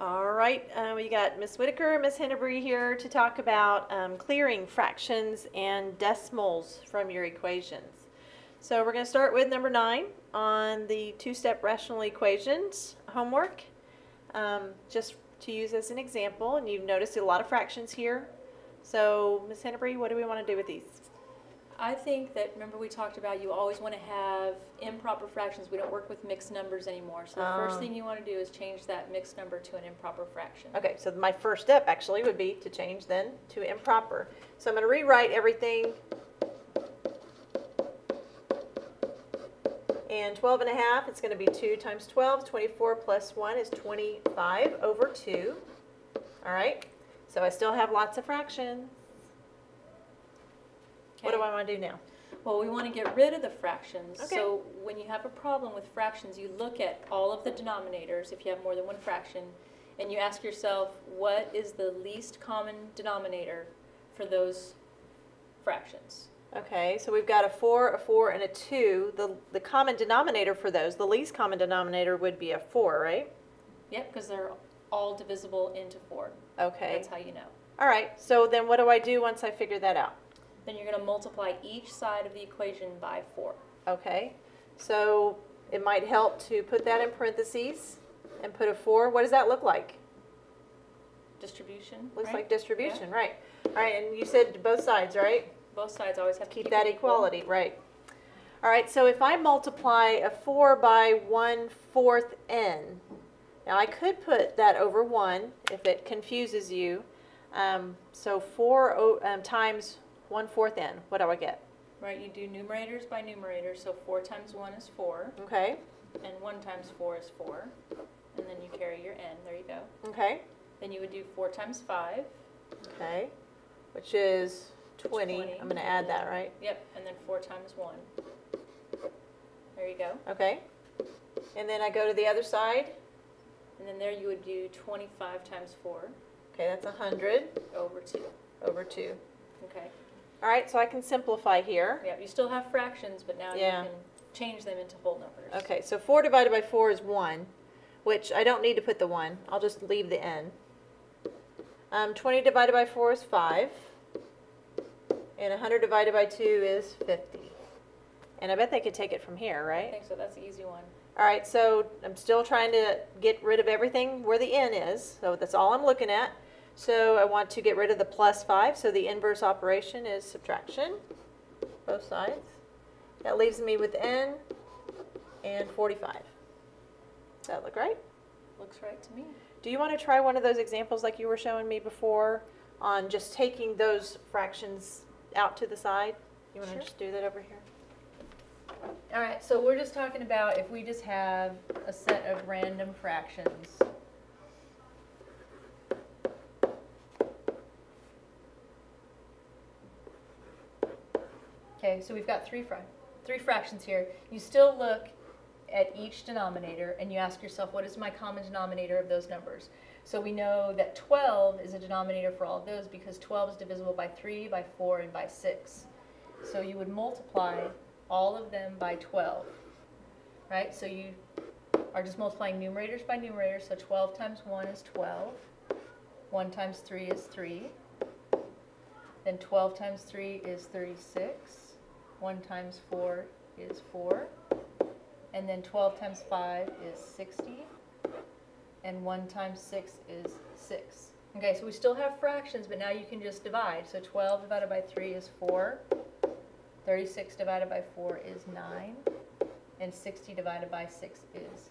All right, uh, we got Miss Whitaker, and Miss Hennebree here to talk about um, clearing fractions and decimals from your equations. So we're going to start with number nine on the two-step rational equations homework, um, just to use as an example. And you've noticed a lot of fractions here. So Miss Hennebree, what do we want to do with these? I think that, remember we talked about you always want to have improper fractions. We don't work with mixed numbers anymore. So the first Ah. thing you want to do is change that mixed number to an improper fraction. Okay, so my first step actually would be to change then to improper. So I'm going to rewrite everything. And 12 and a half, it's going to be 2 times 12. 24 plus 1 is 25 over 2. All right, so I still have lots of fractions. What do I want to do now? Well, we want to get rid of the fractions. Okay. So when you have a problem with fractions, you look at all of the denominators, if you have more than one fraction, and you ask yourself, what is the least common denominator for those fractions? Okay, so we've got a 4, a 4, and a 2. The, the common denominator for those, the least common denominator would be a 4, right? Yep, because they're all divisible into four. Okay. That's how you know. All right, so then what do I do once I figure that out? Then you're going to multiply each side of the equation by 4. Okay, so it might help to put that in parentheses and put a 4. What does that look like? Distribution, Looks right? like distribution, right. All right, and you said both sides, right? Both sides always have to Keep keep that it equal. equality, right. All right, so if I multiply a 4 by 1 fourth n, now I could put that over 1 if it confuses you. Um, so 4 o- um, times 1 fourth n, what do I get? Right, you do numerators by numerators, so 4 times 1 is 4, Okay, and 1 times 4 is 4. And then you carry your n, there you go. okay, Then you would do 4 times 5, okay, which is 20. 20. I'm going to add that, right? yep, and then 4 times 1. There you go. Okay. And then I go to the other side. And then there you would do 25 times 4 Okay, that's 100 over 2. over 2. Okay, All right, so I can simplify here. yeah, you still have fractions, but now Yeah. you can change them into whole numbers. Okay, so 4 divided by 4 is 1, which I don't need to put the 1. I'll just leave the n. Um, 20 divided by 4 is 5. And 100 divided by 2 is 50. And I bet they could take it from here, right? I think so, that's the easy one. All right, so I'm still trying to get rid of everything where the n is, so that's all I'm looking at. So I want to get rid of the plus 5, so the inverse operation is subtraction, both sides. That leaves me with n and 45. Does that look right? Looks right to me. Do you want to try one of those examples like you were showing me before on just taking those fractions out to the side? You want to just do that over here? All right, so we're just talking about if we just have a set of random fractions. So we've got three fra- three fractions here. You still look at each denominator and you ask yourself, what is my common denominator of those numbers? So we know that 12 is a denominator for all of those because 12 is divisible by 3, by 4, and by 6. So you would multiply all of them by 12, right? So you are just multiplying numerators by numerators, so 12 times 1 is 12, 1 times 3 is 3, then 12 times 3 is 36, 1 times 4 is 4, and then 12 times 5 is 60, and 1 times 6 is 6. Okay, so we still have fractions, but now you can just divide. So 12 divided by 3 is 4. 36 divided by 4 is 9, and 60 divided by 6 is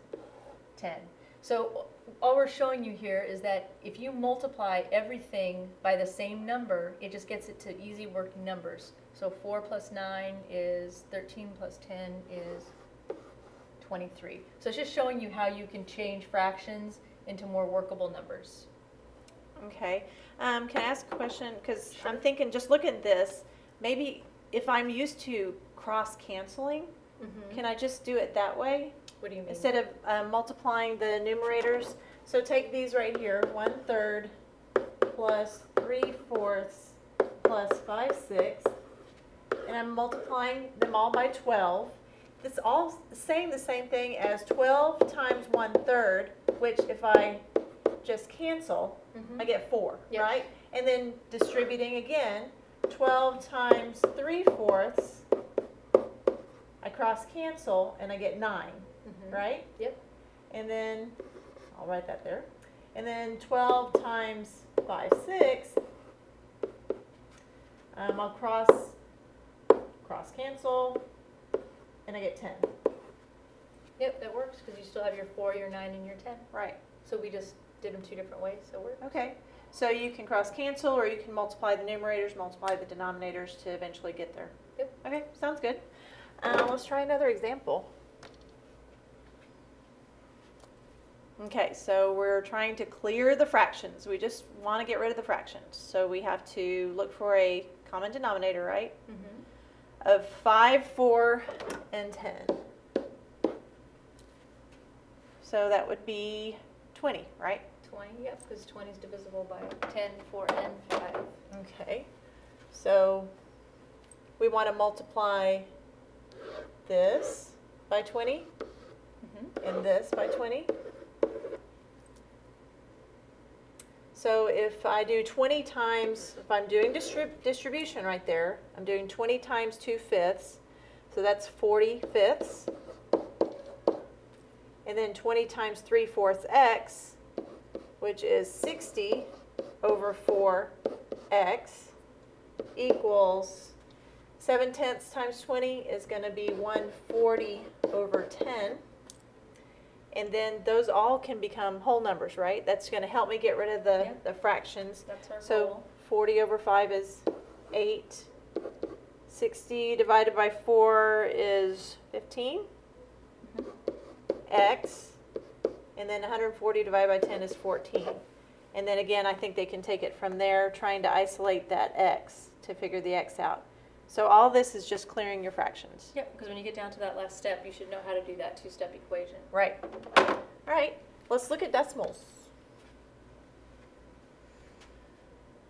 10. So all we're showing you here is that if you multiply everything by the same number, it just gets it to easy working numbers. So 4 plus 9 is 13 plus 10 is 23. So it's just showing you how you can change fractions into more workable numbers. Okay. Um, can I ask a question? Because I'm thinking, just look at this. Maybe if I'm used to cross canceling, can I just do it that way What do you mean? instead of uh, multiplying the numerators? So take these right here: one third plus three fourths plus five sixths, and I'm multiplying them all by 12. It's all saying the same thing as 12 times one third, which if I just cancel, Mhm. I get four, Yep. right? And then distributing again, twelve times three fourths, I cross cancel and I get nine, Mhm. Right? Yep. And then, I'll write that there. And then twelve times five 6, um, I'll cross, cross cancel, and I get ten. Yep, that works, because you still have your four, your nine, and your ten. Right. So we just did them two different ways, so it works. Okay, so you can cross cancel, or you can multiply the numerators, multiply the denominators to eventually get there. Yep. Okay, sounds good. Uh, let's try another example. Okay, so we're trying to clear the fractions. We just want to get rid of the fractions. So we have to look for a common denominator, right? Mm-hmm. Of 5, 4, and 10. So that would be 20, right? Twenty, yep, because twenty is divisible by ten, four, and five. Okay, so we want to multiply this by 20 Mm-hmm. and this by 20. So if I do 20 times, if I'm doing distrib- distribution right there, I'm doing 20 times 2 fifths, so that's 40 fifths. And then 20 times 3 fourths x, which is 60 over 4x, equals 7 tenths times 20 is going to be 140 over 10. And then those all can become whole numbers, right? That's going to help me get rid of the, Yeah. the fractions. That's our So goal. 40 over 5 is 8. 60 divided by 4 is 15. Mhm. X. And then 140 divided by 10 is 14. And then again, I think they can take it from there, trying to isolate that X to figure the X out. So all this is just clearing your fractions. Yep, because when you get down to that last step, you should know how to do that two-step equation. Right. All right, let's look at decimals.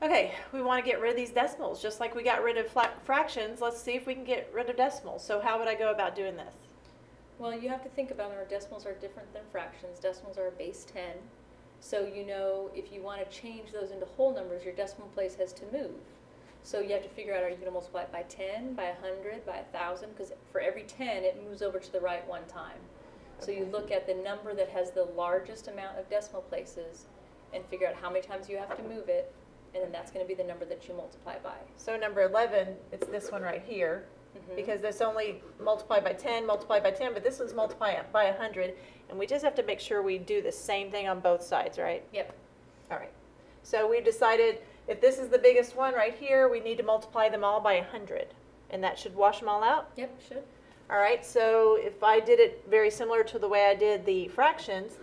Okay, we want to get rid of these decimals, just like we got rid of fractions. Let's see if we can get rid of decimals. So how would I go about doing this? Well, you have to think about our decimals are different than fractions. Decimals are a base 10. So you know if you want to change those into whole numbers, your decimal place has to move. So you have to figure out are you going to multiply it by 10, by 100, by 1,000? Because for every 10, it moves over to the right one time. So you look at the number that has the largest amount of decimal places and figure out how many times you have to move it, and then that's going to be the number that you multiply by. So number 11, it's this one right here, Mhm. because this only multiplied by 10, multiplied by 10, but this one's multiplied by 100. And we just have to make sure we do the same thing on both sides, right? Yep. All right. So we've decided if this is the biggest one right here, we need to multiply them all by 100. And that should wash them all out. Yep, should. All right, so if I did it very similar to the way I did the fractions,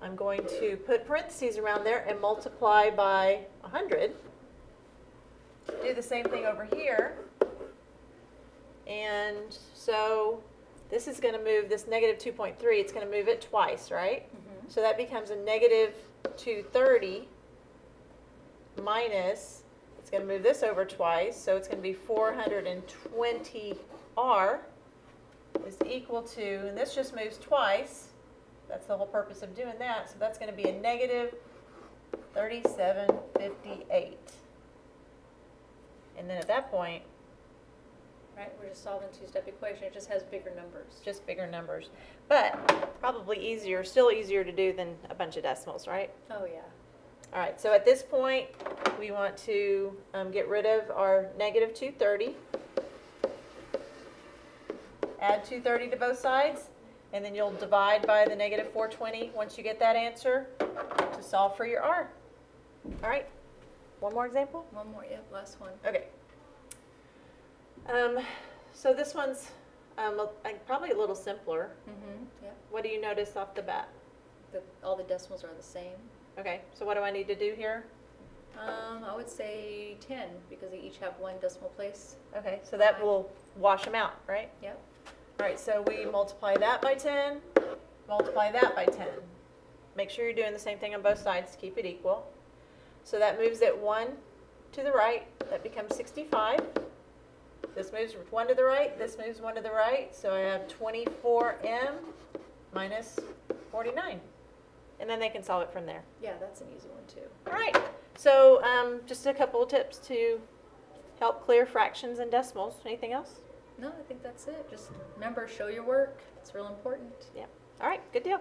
I'm going to put parentheses around there and multiply by 100. Do the same thing over here. And so this is going to move this negative 2.3, it's going to move it twice, right? Mhm. So that becomes a negative 230 minus, it's going to move this over twice, so it's going to be 420R is equal to, and this just moves twice, that's the whole purpose of doing that, so that's going to be a negative 3758. And then at that point, Right, we're just solving two-step equation. It just has bigger numbers. just bigger numbers. But probably easier, still easier to do than a bunch of decimals, right? Oh, yeah. All right, so at this point, we want to um, get rid of our negative 230. Add 230 to both sides, and then you'll divide by the negative 420 once you get that answer to solve for your R. All right, one more example? One more, yep, last one. Okay. Um, so this one's um, probably a little simpler. Mm-hmm, yep. What do you notice off the bat? The, all the decimals are the same. Okay, so what do I need to do here? Um, I would say ten, because they each have one decimal place. Okay, so that will wash them out, right? Yep. All right, so we multiply that by 10, multiply that by 10. Make sure you're doing the same thing on both sides to keep it equal. So that moves it 1 to the right, that becomes 65. This moves 1 to the right, this moves 1 to the right, so I have 24m minus 49. And then they can solve it from there. Yeah, that's an easy one too. All right, so um, just a couple of tips to help clear fractions and decimals. Anything else? No, I think that's it. Just remember, show your work. It's real important. Yeah. All right, good deal.